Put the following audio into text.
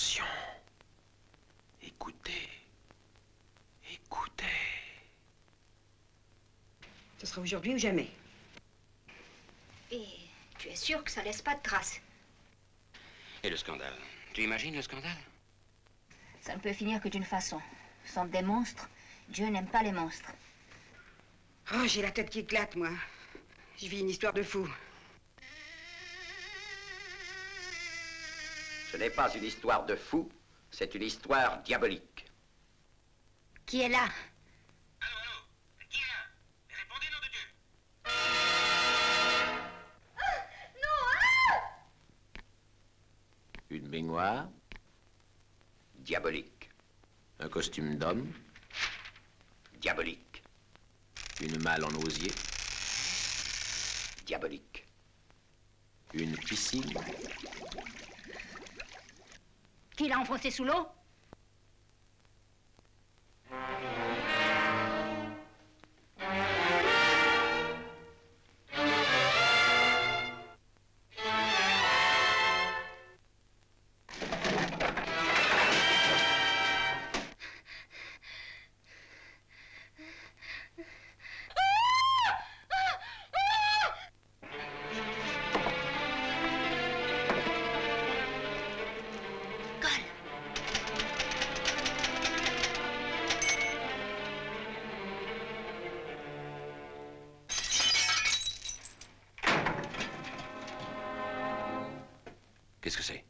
Attention. Écoutez. Écoutez. Ce sera aujourd'hui ou jamais? Et tu es sûr que ça laisse pas de traces? Et le scandale? Tu imagines le scandale? Ça ne peut finir que d'une façon. Sans des monstres, Dieu n'aime pas les monstres. Oh, j'ai la tête qui éclate, moi. Je vis une histoire de fou. Ce n'est pas une histoire de fou, c'est une histoire diabolique. Qui est là? Allô, allô Qui est là? Répondez, nom de Dieu Une baignoire Diabolique. Un costume d'homme Diabolique. Une malle en osier Diabolique. Une piscine Qui l'a enfoncé sous l'eau Qu'est-ce que c'est?